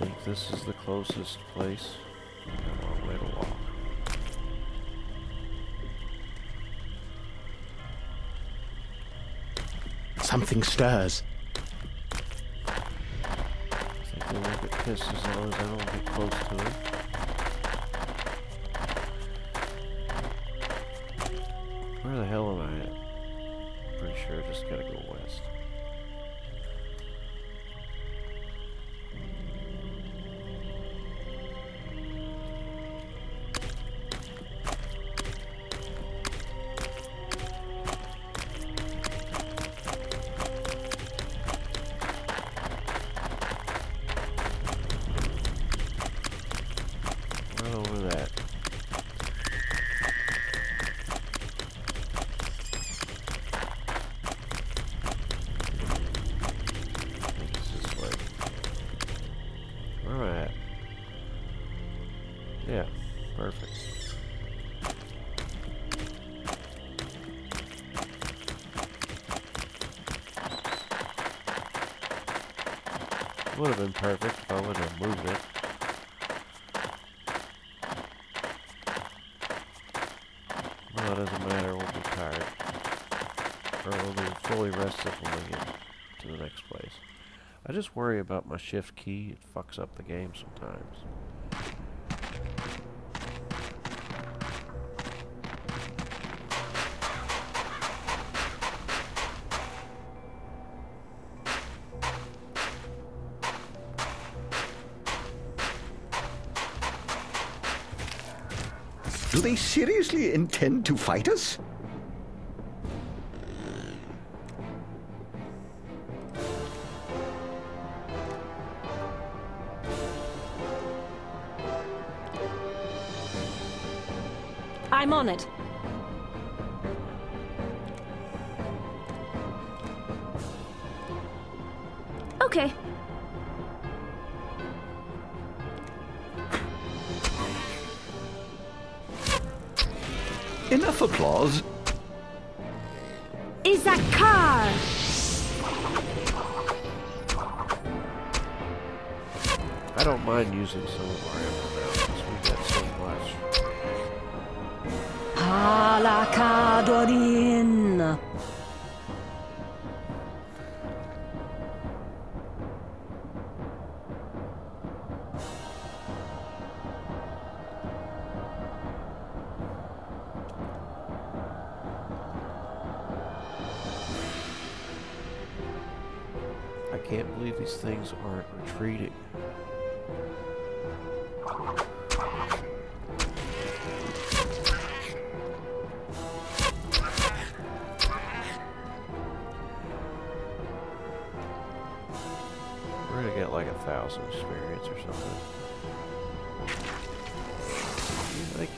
I think this is the closest place. Way to walk. Something stirs. I think they won't get pissed as long as I don't get close to it. Where the hell am I at? Pretty sure I just gotta go west. Am I at? Yeah, perfect. Would have been perfect if I would have moved it doesn't matter, we'll be tired. Or we'll fully rested when we to the next place. I just worry about my shift key, it fucks up the game sometimes. Do they seriously intend to fight us? On it. Okay. Enough applause. Is that car? I don't mind using some of our ammo now Halakadorin!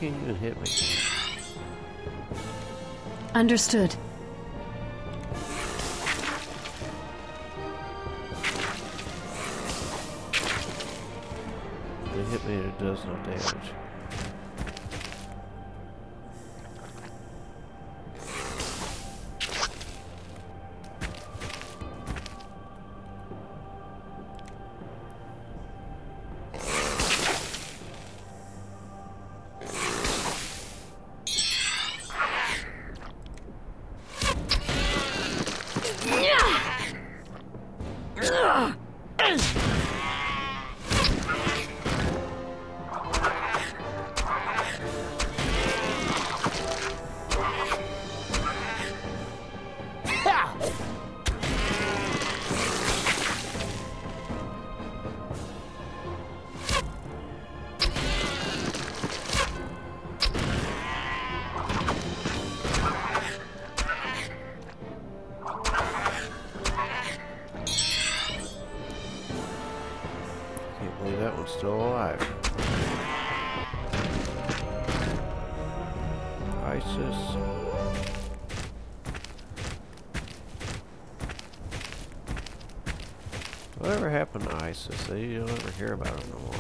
Can't even hit me. Understood. They hit me and it does no damage. Happened to? They you don't ever hear about it no more.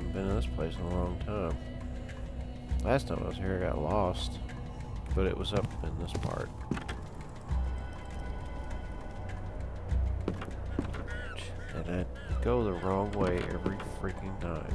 Haven't been in this place in a long time. Last time I was here, I got lost, but it was up in this part. And I go the wrong way every freaking time.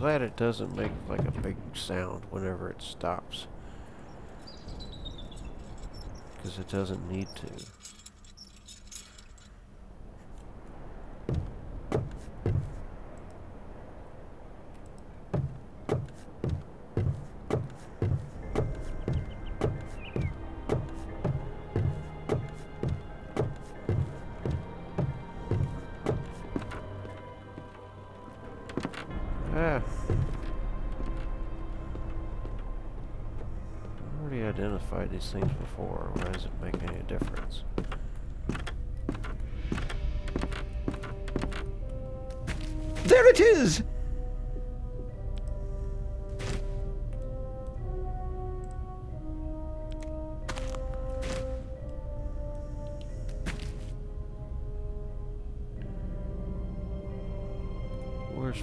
glad it doesn't make like a big sound whenever it stops. Because it doesn't need to.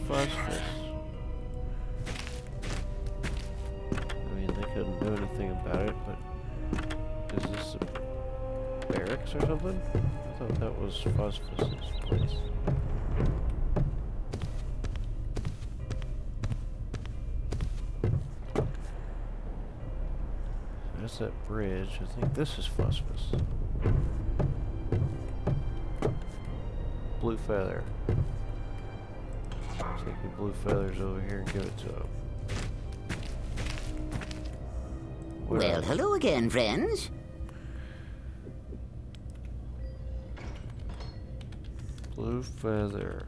Fuzzfist? I mean, they couldn't do anything about it, but is this a barracks or something? I thought that was Fuzzfist's place. That's that bridge. I think this is Fuzzfist. Blue feather. Take the blue feathers over here and give it to him. Where Well, hello again, friends. Blue feather.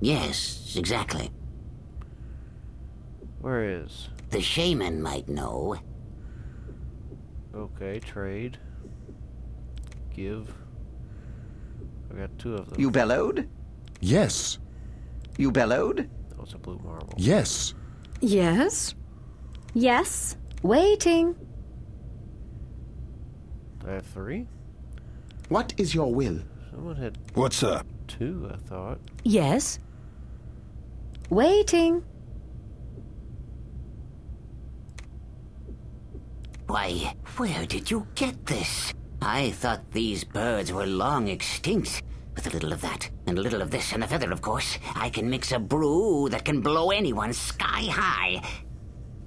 Yes, exactly. Where is? The shaman might know. Okay, trade. Give. I got two of them. You bellowed? Yes. You bellowed? That was a blue marble. Yes. Yes? Yes? Waiting. I have three? What is your will? Someone had What's up? two, I thought. Yes? Waiting. Why, where did you get this? I thought these birds were long extinct. With a little of that, and a little of this, and a feather, of course, I can mix a brew that can blow anyone sky high.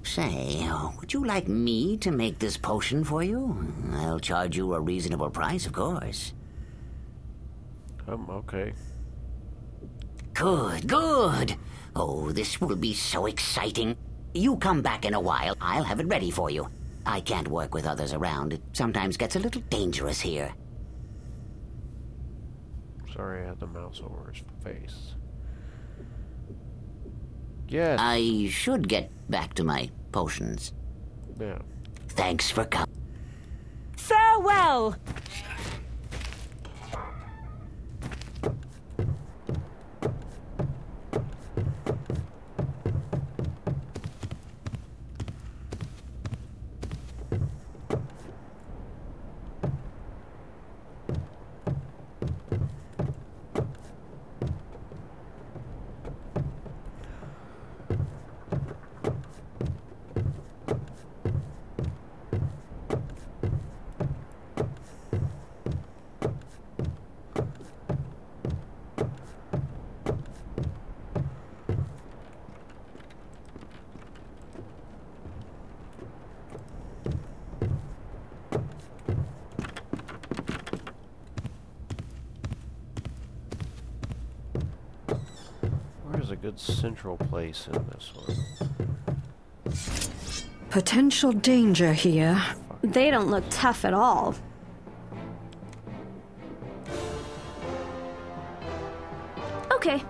Say, would you like me to make this potion for you? I'll charge you a reasonable price, of course. Um, okay. Good, good. Oh, this will be so exciting. You come back in a while. I'll have it ready for you. I can't work with others around. It sometimes gets a little dangerous here. Sorry I had the mouse over his face. Yes. I should get back to my potions. yeah. Thanks for coming. Farewell! Good central place in this one. Potential danger here. They don't look tough at all. Okay.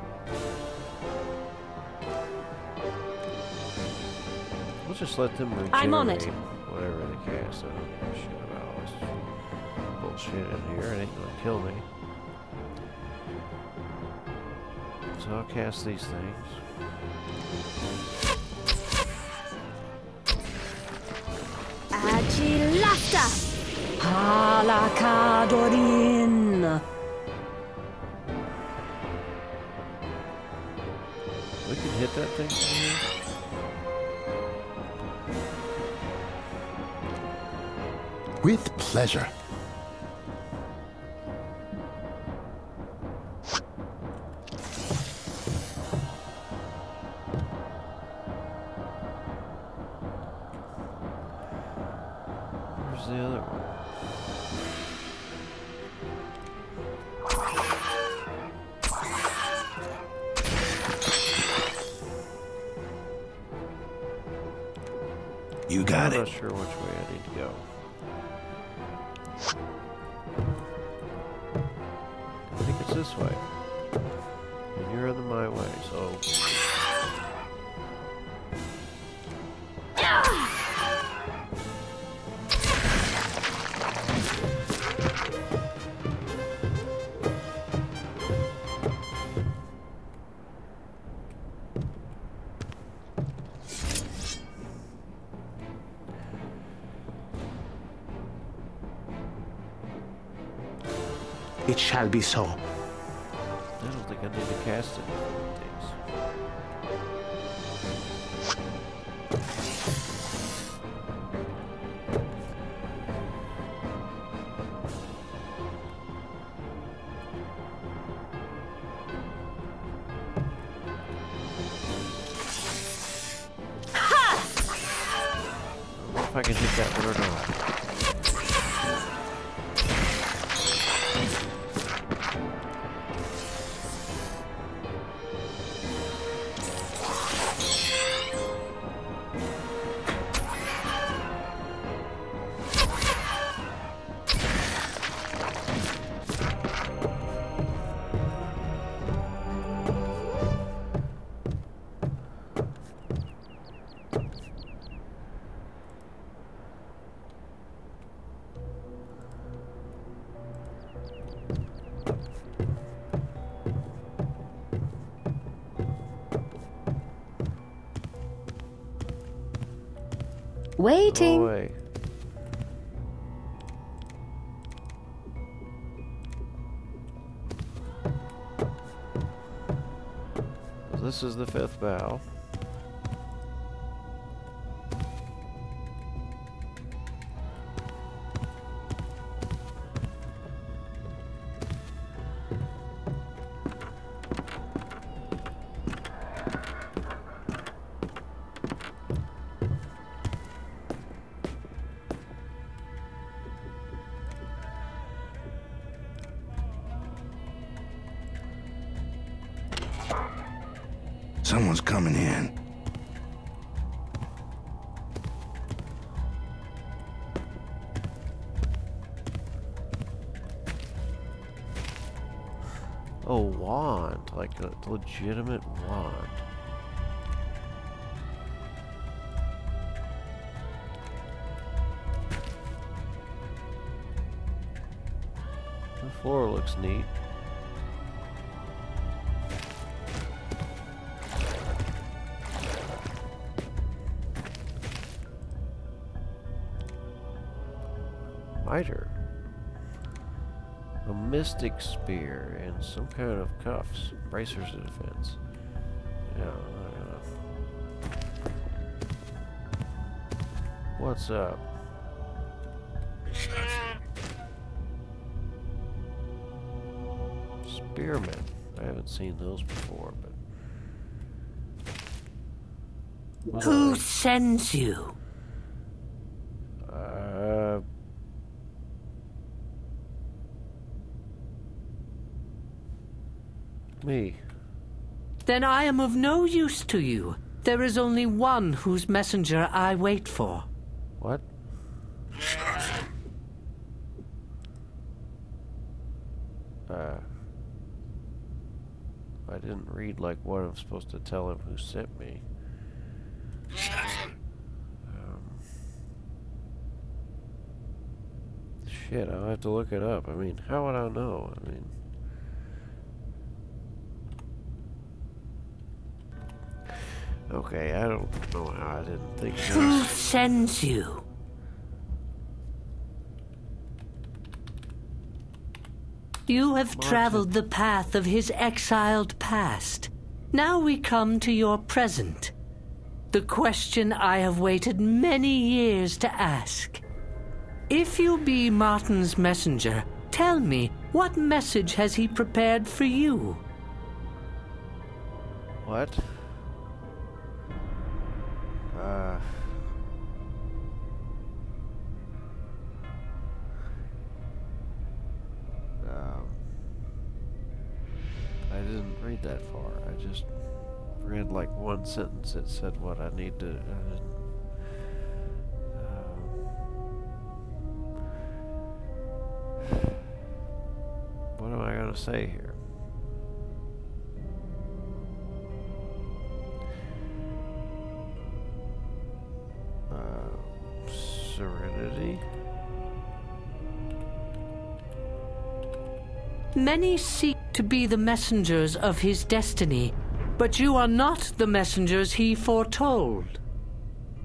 We'll just let them regenerate I'm on it. whatever they cast. I don't give a shit about all this bullshit in here. It ain't gonna kill me. So I'll cast these things. Agilasta! Halacadorin! We can hit that thing from here. With pleasure. Got I'm it. not sure which way I need to go. It shall be so. I don't think I need to cast it Waiting. Away. This is the fifth bow. Coming in. Oh, wand. Like a legitimate wand. The floor looks neat. Miter. A mystic spear and some kind of cuffs. Bracers of defense. Yeah, What's up? Spearmen. I haven't seen those before, but. Who sends you? Uh. Me. Then I am of no use to you. There is only one whose messenger I wait for. What? Uh, I didn't read like what I'm supposed to tell him who sent me. Um, shit, I'll have to look it up. I mean, how would I know? I mean, okay, I don't know how I didn't think. so. Who sends you? You have Marten. traveled the path of his exiled past. Now we come to your present. The question I have waited many years to ask. If you be Marten's messenger, tell me, what message has he prepared for you? What? Uh. Um. I didn't read that far. I just read like one sentence that said what I need to. Didn't, um, what am I gonna say here? Many seek to be the messengers of his destiny, but you are not the messengers he foretold.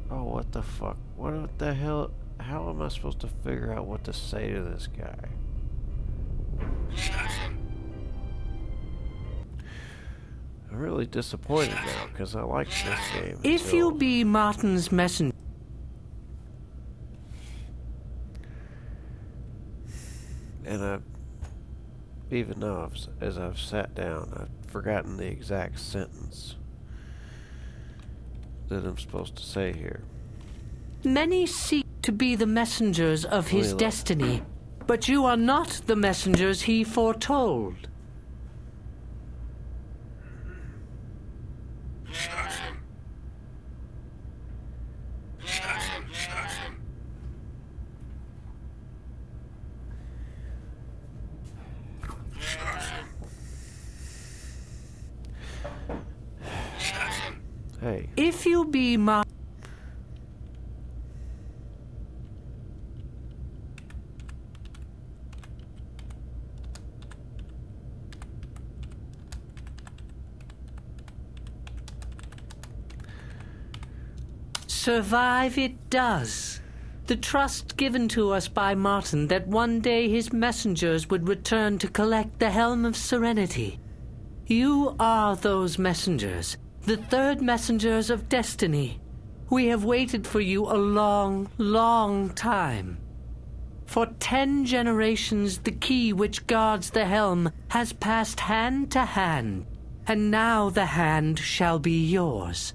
Oh, what the fuck? What the hell? How am I supposed to figure out what to say to this guy? I'm really disappointed now because I like this game. If you be Marten's messenger, and I, even though I've, as I've sat down, I've forgotten the exact sentence that I'm supposed to say here. many seek to be the messengers of his destiny, but you are not the messengers he foretold. Hey, If you be Mar- Survive it does. The trust given to us by Marten that one day his messengers would return to collect the Helm of Serenity. You are those messengers, the third messengers of destiny. We have waited for you a long, long time. For ten generations, the key which guards the helm has passed hand to hand, and now the hand shall be yours.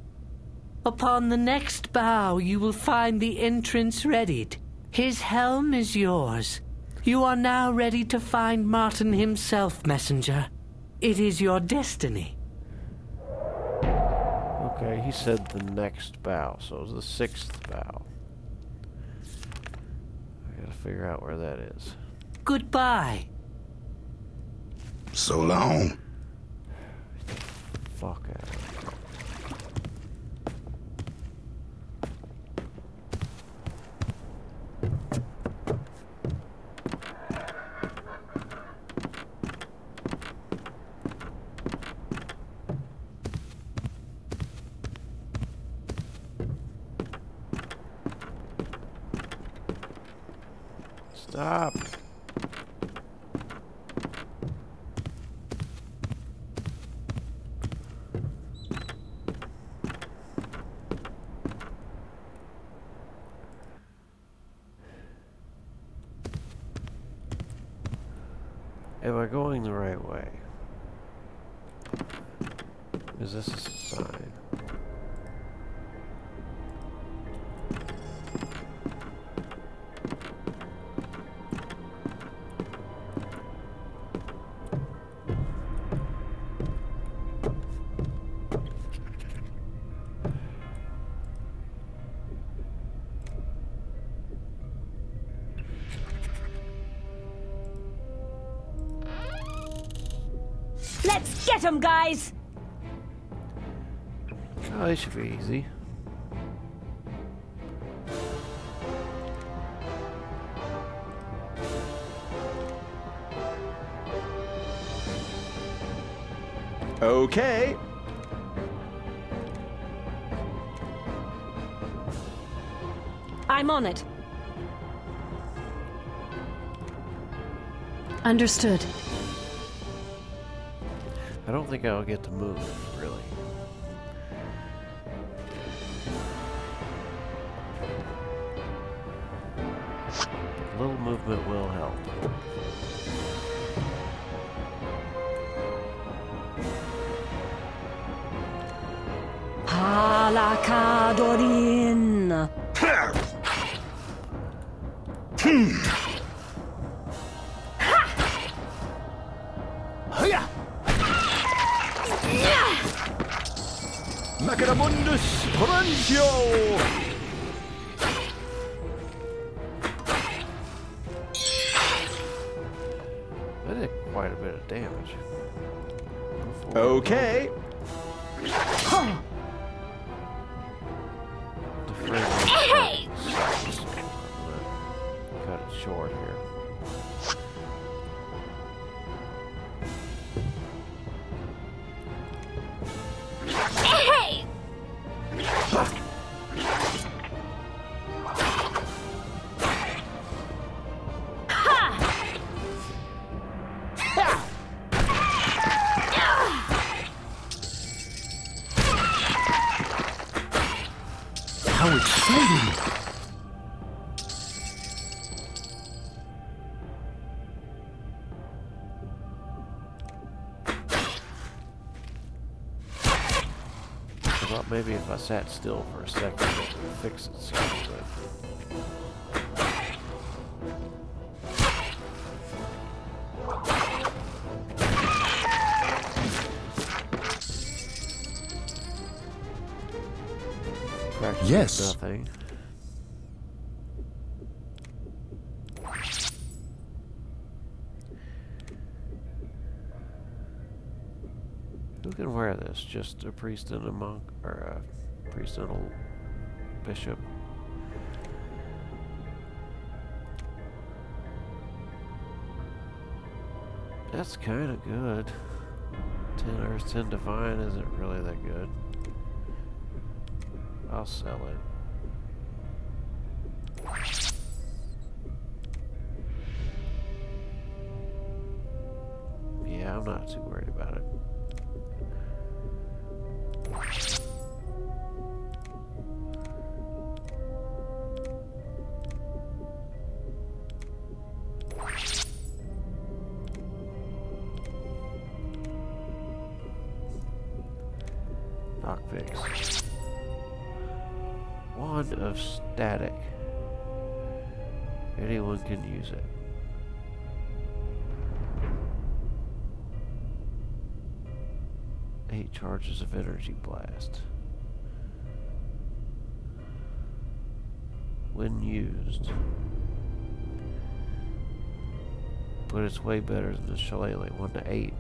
Upon the next bow, you will find the entrance readied. His helm is yours. You are now ready to find Marten himself, messenger. It is your destiny. Okay, he said the next bow, so it was the sixth bow. I gotta figure out where that is. Goodbye. So long. Fuck out. Stop. Let's get him, guys! Oh, this should be easy. Okay. I'm on it. Understood. I don't think I'll get to move, really. A little movement will help. Palakadorin. Maybe if I sat still for a second, it would fix itself, but Yes. nothing. Who can wear this? Just a priest and a monk, or a priest and a bishop? That's kind of good. 10 Earth, 10 Divine isn't really that good. I'll sell it. Yeah, I'm not too worried about it. Wand of Static. Anyone can use it. Eight charges of energy blast. When used. But it's way better than the Shillelagh. One to eight.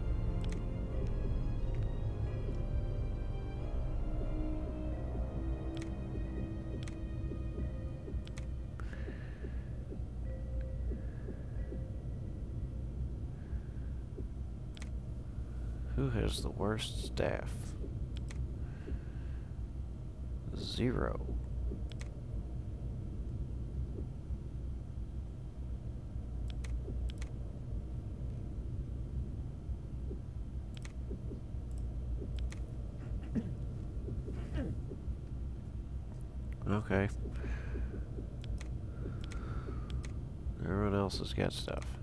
Has the worst staff? Zero. Okay. Everyone else has got stuff.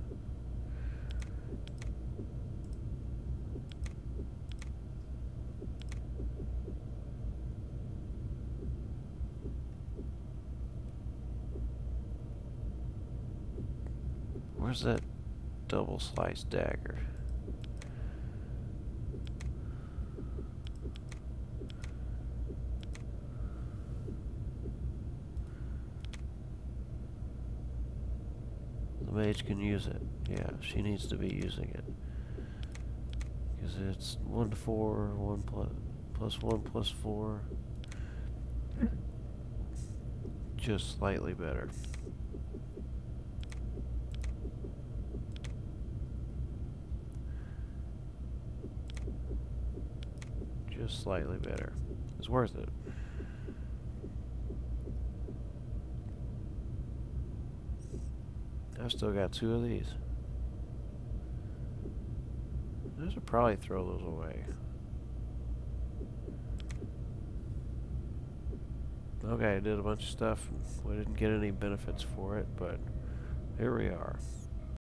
Where's that double sliced dagger? The mage can use it. Yeah, she needs to be using it. Because it's 1 to 4, 1 plus, plus 1 plus 4. Hmm. Just slightly better. Just slightly better. It's worth it. I've still got two of these. I should probably throw those away. Okay, I did a bunch of stuff. We didn't get any benefits for it, but here we are.